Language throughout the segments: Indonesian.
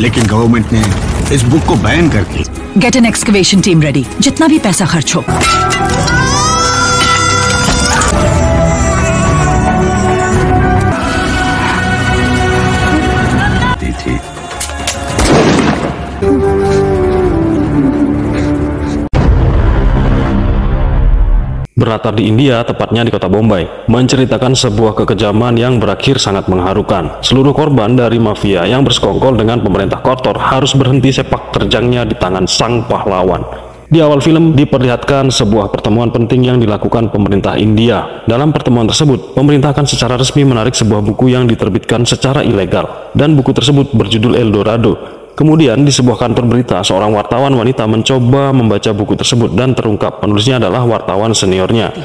लेकिन गवर्नमेंट ने इस बुक को बैन कर दी get an excavation team ready जितना भी पैसा खर्च हो। Berlatar di India, tepatnya di kota Bombay, menceritakan sebuah kekejaman yang berakhir sangat mengharukan. Seluruh korban dari mafia yang bersekongkol dengan pemerintah kotor harus berhenti sepak terjangnya di tangan sang pahlawan. Di awal film diperlihatkan sebuah pertemuan penting yang dilakukan pemerintah India. Dalam pertemuan tersebut, pemerintah akan secara resmi menarik sebuah buku yang diterbitkan secara ilegal, dan buku tersebut berjudul El Dorado, Kemudian, di sebuah kantor berita, seorang wartawan wanita mencoba membaca buku tersebut dan terungkap penulisnya adalah wartawan seniornya.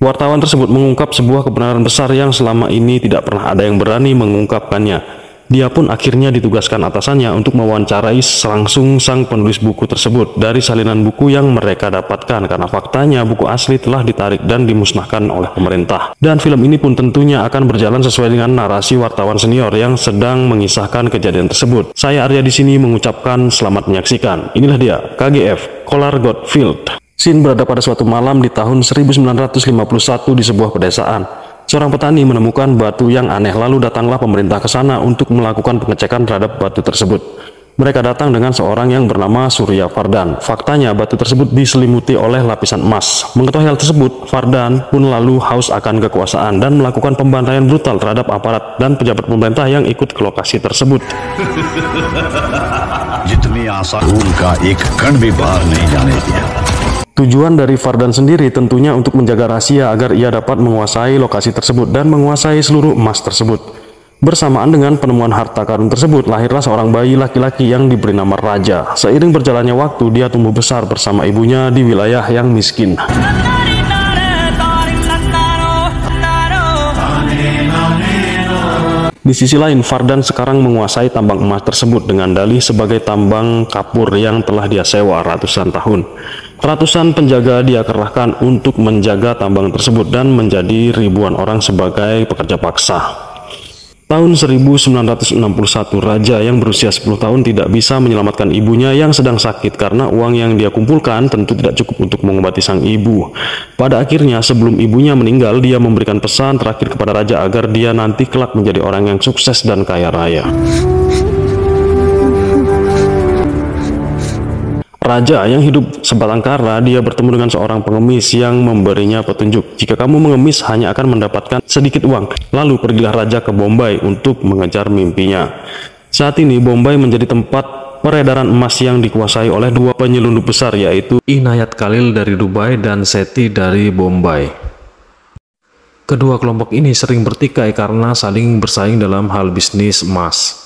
Wartawan tersebut mengungkap sebuah kebenaran besar yang selama ini tidak pernah ada yang berani mengungkapkannya. Dia pun akhirnya ditugaskan atasannya untuk mewawancarai langsung sang penulis buku tersebut dari salinan buku yang mereka dapatkan karena faktanya buku asli telah ditarik dan dimusnahkan oleh pemerintah. Dan film ini pun tentunya akan berjalan sesuai dengan narasi wartawan senior yang sedang mengisahkan kejadian tersebut. Saya Arya di sini mengucapkan selamat menyaksikan. Inilah dia KGF Kolar Godfield. Scene berada pada suatu malam di tahun 1951 di sebuah pedesaan. Seorang petani menemukan batu yang aneh lalu datanglah pemerintah ke sana untuk melakukan pengecekan terhadap batu tersebut. Mereka datang dengan seorang yang bernama Surya Fardan. Faktanya batu tersebut diselimuti oleh lapisan emas. Mengetahui hal tersebut, Fardan pun lalu haus akan kekuasaan dan melakukan pembantaian brutal terhadap aparat dan pejabat pemerintah yang ikut ke lokasi tersebut. जितनी आशा धूल का एक कण भी बाहर नहीं जाने दिया Tujuan dari Fardan sendiri tentunya untuk menjaga rahasia agar ia dapat menguasai lokasi tersebut dan menguasai seluruh emas tersebut. Bersamaan dengan penemuan harta karun tersebut, lahirlah seorang bayi laki-laki yang diberi nama Raja. Seiring berjalannya waktu, dia tumbuh besar bersama ibunya di wilayah yang miskin. Di sisi lain, Fardan sekarang menguasai tambang emas tersebut dengan dalih sebagai tambang kapur yang telah dia sewa ratusan tahun. Ratusan penjaga dia kerahkan untuk menjaga tambang tersebut dan menjadi ribuan orang sebagai pekerja paksa. Tahun 1961, raja yang berusia 10 tahun tidak bisa menyelamatkan ibunya yang sedang sakit karena uang yang dia kumpulkan tentu tidak cukup untuk mengobati sang ibu. Pada akhirnya, sebelum ibunya meninggal, dia memberikan pesan terakhir kepada raja agar dia nanti kelak menjadi orang yang sukses dan kaya raya. Raja yang hidup sebatang kara, dia bertemu dengan seorang pengemis yang memberinya petunjuk. Jika kamu mengemis, hanya akan mendapatkan sedikit uang. Lalu pergilah raja ke Bombay untuk mengejar mimpinya. Saat ini Bombay menjadi tempat peredaran emas yang dikuasai oleh dua penyelundup besar yaitu Inayat Khalil dari Dubai dan Seti dari Bombay. Kedua kelompok ini sering bertikai karena saling bersaing dalam hal bisnis emas.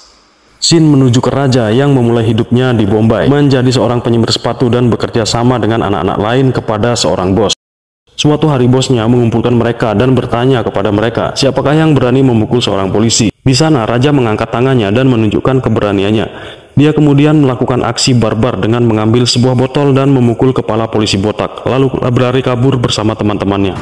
Shin menuju ke raja yang memulai hidupnya di Bombay, menjadi seorang penyemir sepatu dan bekerja sama dengan anak-anak lain kepada seorang bos. Suatu hari bosnya mengumpulkan mereka dan bertanya kepada mereka, siapakah yang berani memukul seorang polisi. Di sana, raja mengangkat tangannya dan menunjukkan keberaniannya. Dia kemudian melakukan aksi barbar dengan mengambil sebuah botol dan memukul kepala polisi botak, lalu berlari kabur bersama teman-temannya.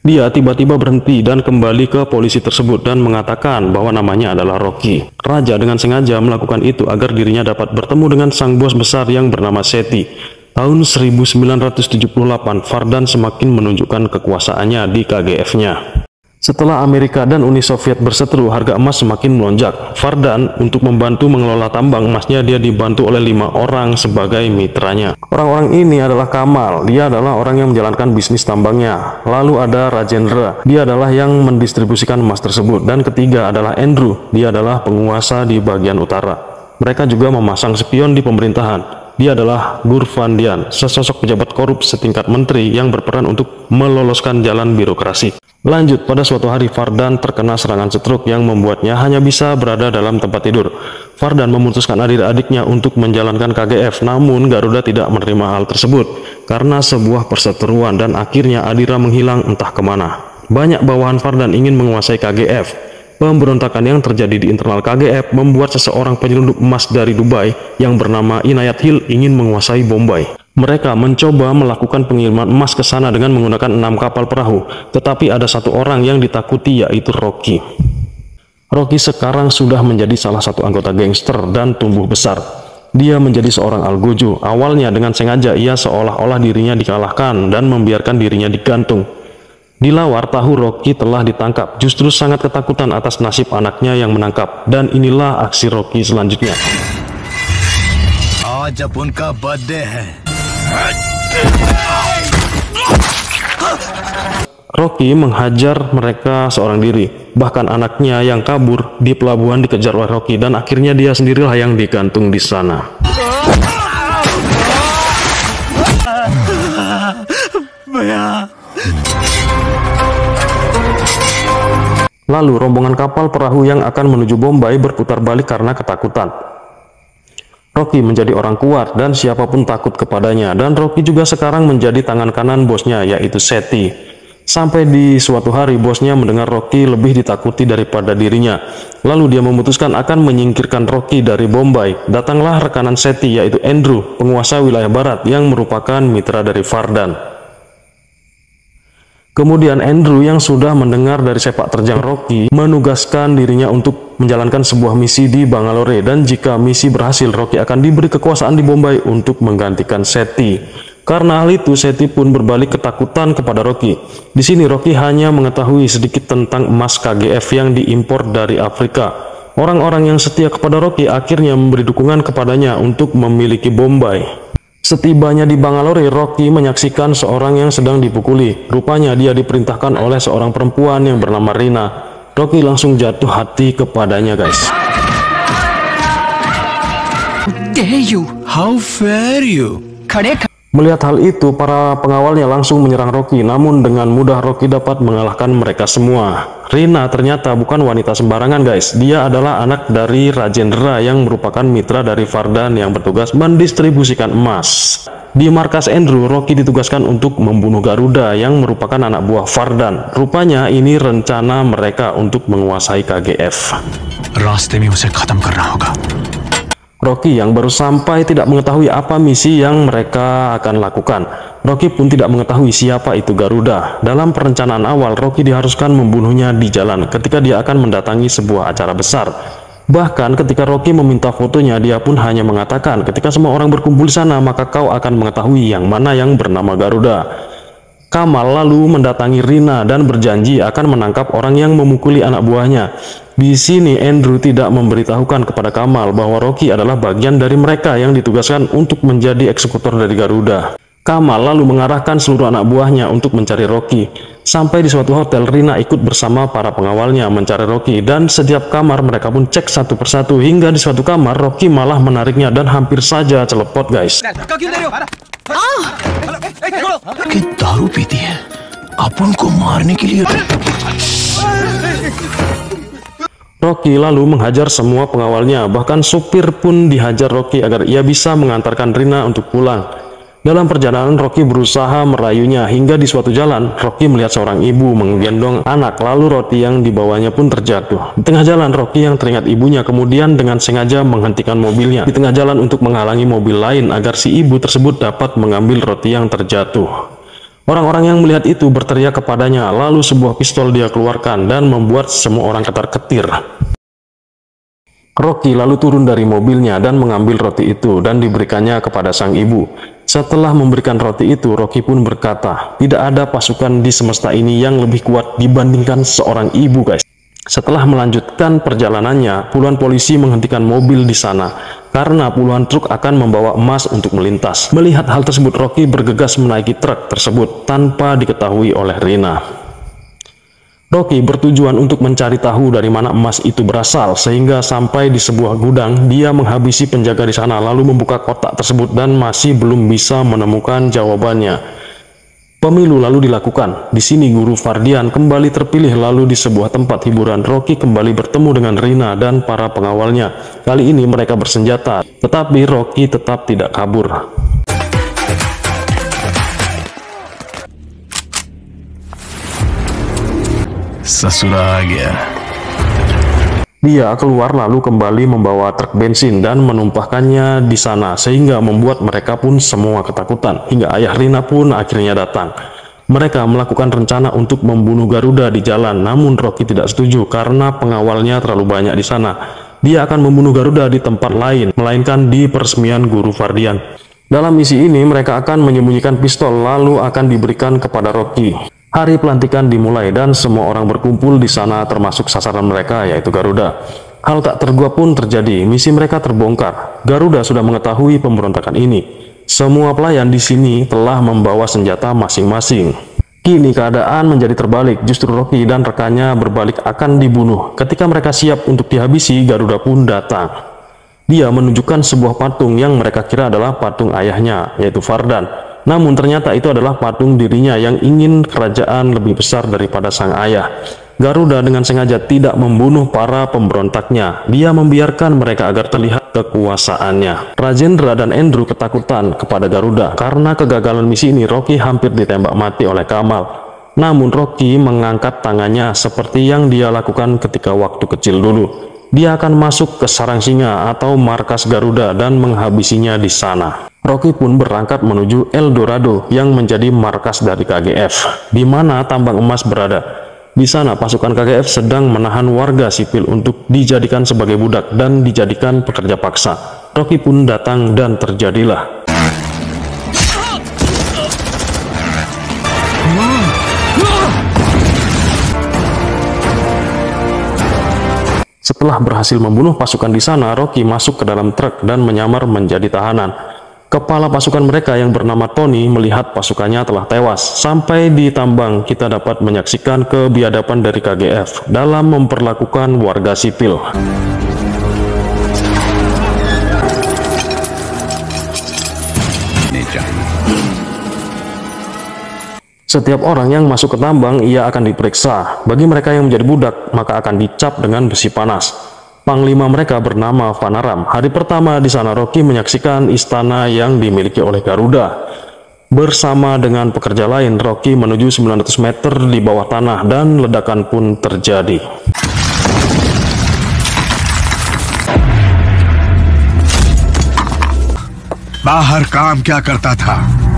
Dia tiba-tiba berhenti dan kembali ke polisi tersebut dan mengatakan bahwa namanya adalah Rocky. Raja dengan sengaja melakukan itu agar dirinya dapat bertemu dengan sang bos besar yang bernama Seti. Tahun 1978, Fardan semakin menunjukkan kekuasaannya di KGF-nya. Setelah Amerika dan Uni Soviet berseteru, harga emas semakin melonjak. Fardan untuk membantu mengelola tambang emasnya dia dibantu oleh lima orang sebagai mitranya. Orang-orang ini adalah Kamal, dia adalah orang yang menjalankan bisnis tambangnya. Lalu ada Rajendra, dia adalah yang mendistribusikan emas tersebut. Dan ketiga adalah Andrew, dia adalah penguasa di bagian utara. Mereka juga memasang spion di pemerintahan. Dia adalah Gurvandian, sesosok pejabat korup setingkat menteri yang berperan untuk meloloskan jalan birokrasi. Lanjut, pada suatu hari Fardan terkena serangan stroke yang membuatnya hanya bisa berada dalam tempat tidur. Fardan memutuskan adik-adiknya untuk menjalankan KGF, namun Garuda tidak menerima hal tersebut karena sebuah perseteruan dan akhirnya Adira menghilang entah ke mana. Banyak bawahan Fardan ingin menguasai KGF, Pemberontakan yang terjadi di internal KGF membuat seseorang penyelundup emas dari Dubai yang bernama Inayat Hill ingin menguasai Bombay. Mereka mencoba melakukan pengiriman emas ke sana dengan menggunakan enam kapal perahu, tetapi ada satu orang yang ditakuti yaitu Rocky. Rocky sekarang sudah menjadi salah satu anggota gangster dan tumbuh besar. Dia menjadi seorang algojo. Awalnya dengan sengaja ia seolah-olah dirinya dikalahkan dan membiarkan dirinya digantung. Dilawar tahu Rocky telah ditangkap, justru sangat ketakutan atas nasib anaknya yang menangkap. Dan inilah aksi Rocky selanjutnya. आज अब उनका बर्थडे है Rocky menghajar mereka seorang diri. Bahkan anaknya yang kabur di pelabuhan dikejar oleh Rocky dan akhirnya dia sendirilah yang digantung di sana. Lalu rombongan kapal perahu yang akan menuju Bombay berputar balik karena ketakutan. Rocky menjadi orang kuat dan siapa pun takut kepadanya dan Rocky juga sekarang menjadi tangan kanan bosnya yaitu Seti. Sampai di suatu hari bosnya mendengar Rocky lebih ditakuti daripada dirinya. Lalu dia memutuskan akan menyingkirkan Rocky dari Bombay. Datanglah rekanan Seti yaitu Andrew, penguasa wilayah barat yang merupakan mitra dari Fardan. Kemudian Andrew yang sudah mendengar dari sepak terjang Rocky menugaskan dirinya untuk menjalankan sebuah misi di Bangalore dan jika misi berhasil Rocky akan diberi kekuasaan di Bombay untuk menggantikan Seti. Karena hal itu Seti pun berbalik ketakutan kepada Rocky. Di sini Rocky hanya mengetahui sedikit tentang emas KGF yang diimpor dari Afrika. Orang-orang yang setia kepada Rocky akhirnya memberi dukungan kepadanya untuk memiliki Bombay. Setibanya di Bangalore, Rocky menyaksikan seorang yang sedang dipukuli. Rupanya dia diperintahkan oleh seorang perempuan yang bernama Rina. Rocky langsung jatuh hati kepadanya guys. How dare you? How fair you? Kadek. Melihat hal itu, para pengawalnya langsung menyerang Rocky, namun dengan mudah Rocky dapat mengalahkan mereka semua. Rina ternyata bukan wanita sembarangan guys, dia adalah anak dari Rajendra yang merupakan mitra dari Fardan yang bertugas mendistribusikan emas. Di markas Andrew, Rocky ditugaskan untuk membunuh Garuda yang merupakan anak buah Fardan. Rupanya ini rencana mereka untuk menguasai KGF. रास्ते में उसे खत्म करना होगा Rocky yang baru sampai tidak mengetahui apa misi yang mereka akan lakukan. Rocky pun tidak mengetahui siapa itu Garuda. Dalam perencanaan awal, Rocky diharuskan membunuhnya di jalan ketika dia akan mendatangi sebuah acara besar. Bahkan ketika Rocky meminta fotonya, dia pun hanya mengatakan ketika semua orang berkumpul di sana, maka kau akan mengetahui yang mana yang bernama Garuda. Kamal lalu mendatangi Rina dan berjanji akan menangkap orang yang memukuli anak buahnya. Di sini Andrew tidak memberitahukan kepada Kamal bahwa Rocky adalah bagian dari mereka yang ditugaskan untuk menjadi eksekutor dari Garuda. Kamal lalu mengarahkan seluruh anak buahnya untuk mencari Rocky. Sampai di suatu hotel, Rina ikut bersama para pengawalnya mencari Rocky dan setiap kamar mereka pun cek satu persatu hingga di suatu kamar Rocky malah menariknya dan hampir saja celepot guys. कि दारू पीती है अपन को मारने के लिए Rocky lalu menghajar semua pengawalnya, bahkan supir pun dihajar Rocky agar ia bisa mengantarkan Rina untuk pulang. Dalam perjalanan, Rocky berusaha merayunya hingga di suatu jalan, Rocky melihat seorang ibu menggendong anak, lalu roti yang dibawanya pun terjatuh. Di tengah jalan, Rocky yang teringat ibunya kemudian dengan sengaja menghentikan mobilnya di tengah jalan untuk menghalangi mobil lain agar si ibu tersebut dapat mengambil roti yang terjatuh. Orang-orang yang melihat itu berteriak kepadanya, lalu sebuah pistol dia keluarkan dan membuat semua orang ketar-ketir. Rocky lalu turun dari mobilnya dan mengambil roti itu dan diberikannya kepada sang ibu. Setelah memberikan roti itu, Rocky pun berkata, tidak ada pasukan di semesta ini yang lebih kuat dibandingkan seorang ibu guys. Setelah melanjutkan perjalanannya, puluhan polisi menghentikan mobil di sana karena puluhan truk akan membawa emas untuk melintas. Melihat hal tersebut, Rocky bergegas menaiki truk tersebut tanpa diketahui oleh Rina. Rocky bertujuan untuk mencari tahu dari mana emas itu berasal, sehingga sampai di sebuah gudang, dia menghabisi penjaga di sana, lalu membuka kotak tersebut dan masih belum bisa menemukan jawabannya. Pemilu lalu dilakukan. Di sini guru Fardian kembali terpilih lalu di sebuah tempat hiburan Rocky kembali bertemu dengan Rina dan para pengawalnya. Kali ini mereka bersenjata, tetapi Rocky tetap tidak kabur. Sasuraga. Dia keluar lalu kembali membawa truk bensin dan menumpahkannya di sana sehingga membuat mereka pun semua ketakutan hingga ayah Rina pun akhirnya datang. Mereka melakukan rencana untuk membunuh Garuda di jalan, namun Rocky tidak setuju karena pengawalnya terlalu banyak di sana. Dia akan membunuh Garuda di tempat lain, melainkan di peresmian Guru Fardian. Dalam misi ini, mereka akan menyembunyikan pistol lalu akan diberikan kepada Rocky. Hari pelantikan dimulai dan semua orang berkumpul di sana termasuk sasaran mereka yaitu Garuda. Hal tak tergua pun terjadi, misi mereka terbongkar. Garuda sudah mengetahui pemberontakan ini. Semua pelayan di sini telah membawa senjata masing-masing. Kini keadaan menjadi terbalik, justru Rocky dan rekannya berbalik akan dibunuh. Ketika mereka siap untuk dihabisi, Garuda pun datang. Dia menunjukkan sebuah patung yang mereka kira adalah patung ayahnya, yaitu Fardan. Namun ternyata itu adalah patung dirinya yang ingin kerajaan lebih besar daripada sang ayah. Garuda dengan sengaja tidak membunuh para pemberontaknya. Dia membiarkan mereka agar terlihat kekuasaannya. Rajendra dan Andrew ketakutan kepada Garuda. Karena kegagalan misi ini, Rocky hampir ditembak mati oleh Kamal. Namun Rocky mengangkat tangannya seperti yang dia lakukan ketika waktu kecil dulu. Dia akan masuk ke sarang singa atau markas Garuda dan menghabisinya di sana. Rocky pun berangkat menuju El Dorado yang menjadi markas dari KGF, di mana tambang emas berada. Di sana pasukan KGF sedang menahan warga sipil untuk dijadikan sebagai budak dan dijadikan pekerja paksa. Rocky pun datang dan terjadilah Setelah berhasil membunuh pasukan di sana, Rocky masuk ke dalam truk dan menyamar menjadi tahanan. Kepala pasukan mereka yang bernama Tony melihat pasukannya telah tewas. Sampai di tambang, kita dapat menyaksikan kebiadaban dari KGF dalam memperlakukan warga sipil. Setiap orang yang masuk ke tambang, ia akan diperiksa. Bagi mereka yang menjadi budak, maka akan dicap dengan besi panas. Panglima mereka bernama Vanaram. Hari pertama di sana Rocky menyaksikan istana yang dimiliki oleh Garuda. Bersama dengan pekerja lain, Rocky menuju 900 meter di bawah tanah dan ledakan pun terjadi. Bahar kam kya karta tha?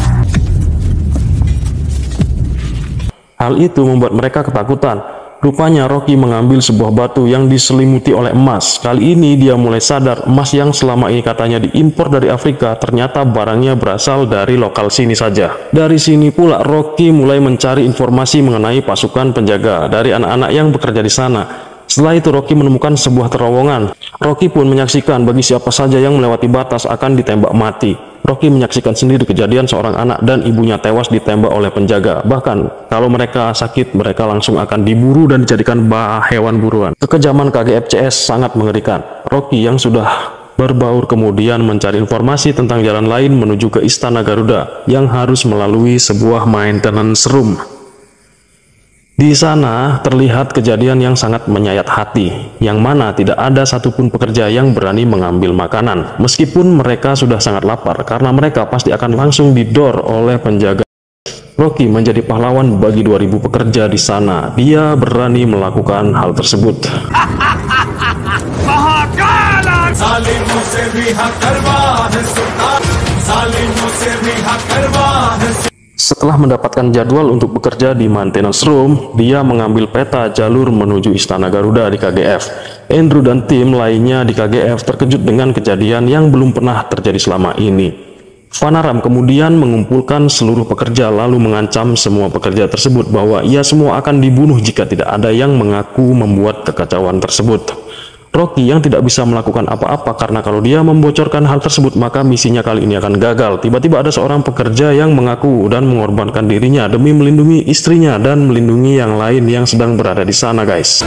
Hal itu membuat mereka ketakutan. Rupanya Rocky mengambil sebuah batu yang diselimuti oleh emas. Kali ini dia mulai sadar emas yang selama ini katanya diimpor dari Afrika ternyata barangnya berasal dari lokal sini saja. Dari sini pula Rocky mulai mencari informasi mengenai pasukan penjaga dari anak-anak yang bekerja di sana. Setelah itu Rocky menemukan sebuah terowongan. Rocky pun menyaksikan bagi siapa saja yang melewati batas akan ditembak mati. Rocky menyaksikan sendiri kejadian seorang anak dan ibunya tewas ditembak oleh penjaga. Bahkan, kalau mereka sakit, mereka langsung akan diburu dan dijadikan bah hewan buruan. Kekejaman KGFCS sangat mengerikan. Rocky yang sudah berbaur kemudian mencari informasi tentang jalan lain menuju ke Istana Garuda yang harus melalui sebuah maintenance room. Di sana terlihat kejadian yang sangat menyayat hati, yang mana tidak ada satupun pekerja yang berani mengambil makanan, meskipun mereka sudah sangat lapar karena mereka pasti akan langsung didor oleh penjaga. Rocky menjadi pahlawan bagi 2000 pekerja di sana. Dia berani melakukan hal tersebut. Setelah mendapatkan jadwal untuk bekerja di maintenance room, dia mengambil peta jalur menuju Istana Garuda di KGF. Andrew dan tim lainnya di KGF terkejut dengan kejadian yang belum pernah terjadi selama ini. Vanaram kemudian mengumpulkan seluruh pekerja lalu mengancam semua pekerja tersebut bahwa ia semua akan dibunuh jika tidak ada yang mengaku membuat kekacauan tersebut. Rocky yang tidak bisa melakukan apa-apa karena kalau dia membocorkan hal tersebut maka misinya kali ini akan gagal. Tiba-tiba ada seorang pekerja yang mengaku dan mengorbankan dirinya demi melindungi istrinya dan melindungi yang lain yang sedang berada di sana guys.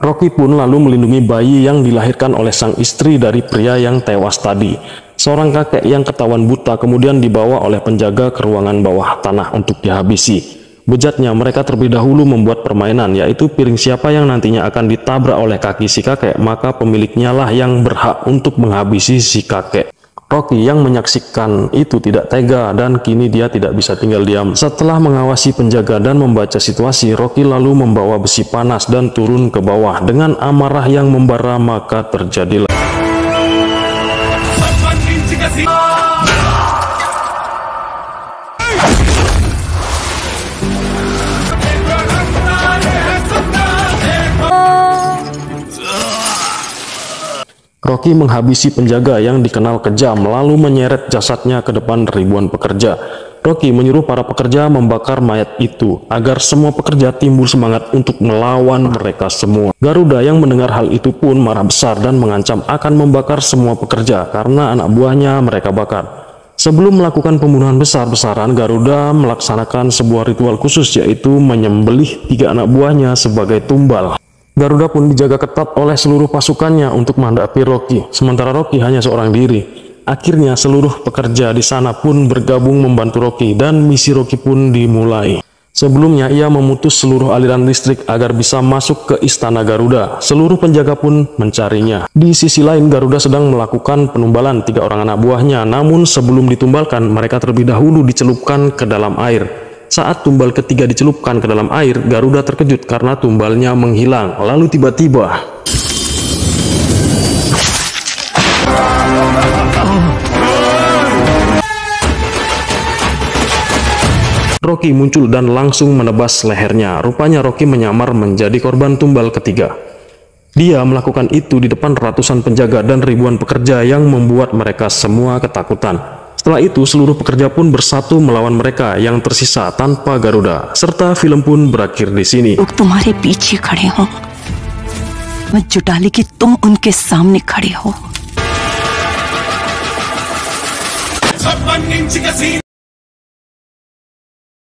Rocky pun lalu melindungi bayi yang dilahirkan oleh sang istri dari pria yang tewas tadi. Seorang kakek yang ketahuan buta kemudian dibawa oleh penjaga ke ruangan bawah tanah untuk dihabisi. Bejatnya mereka terlebih dahulu membuat permainan yaitu piring siapa yang nantinya akan ditabrak oleh kaki si kakek maka pemiliknya lah yang berhak untuk menghabisi si kakek. Rocky yang menyaksikan itu tidak tega dan kini dia tidak bisa tinggal diam. Setelah mengawasi penjaga dan membaca situasi, Rocky lalu membawa besi panas dan turun ke bawah. Dengan amarah yang membara maka terjadilah Rocky menghabisi penjaga yang dikenal kejam lalu menyeret jasadnya ke depan ribuan pekerja. Rocky menyuruh para pekerja membakar mayat itu agar semua pekerja timbul semangat untuk melawan mereka semua. Garuda yang mendengar hal itu pun marah besar dan mengancam akan membakar semua pekerja karena anak buahnya mereka bakar. Sebelum melakukan pembunuhan besar-besaran, Garuda melaksanakan sebuah ritual khusus yaitu menyembelih tiga anak buahnya sebagai tumbal. Garuda pun dijaga ketat oleh seluruh pasukannya untuk menghadapi Rocky, sementara Rocky hanya seorang diri. Akhirnya seluruh pekerja di sana pun bergabung membantu Rocky dan misi Rocky pun dimulai. Sebelumnya ia memutus seluruh aliran listrik agar bisa masuk ke istana Garuda. Seluruh penjaga pun mencarinya. Di sisi lain Garuda sedang melakukan penumbalan tiga orang anak buahnya. Namun sebelum ditumbalkan mereka terlebih dahulu dicelupkan ke dalam air. Saat tumbal ketiga dicelupkan ke dalam air, Garuda terkejut karena tumbalnya menghilang. Lalu tiba-tiba... Rocky muncul dan langsung menebas lehernya. Rupanya Rocky menyamar menjadi korban tumbal ketiga. Dia melakukan itu di depan ratusan penjaga dan ribuan pekerja yang membuat mereka semua ketakutan. Setelah itu, seluruh pekerja pun bersatu melawan mereka yang tersisa tanpa Garuda, serta film pun berakhir di sini. लोग तुम्हारे पीछे खड़े हो मैं जुटाली कि तुम उनके सामने खड़े हो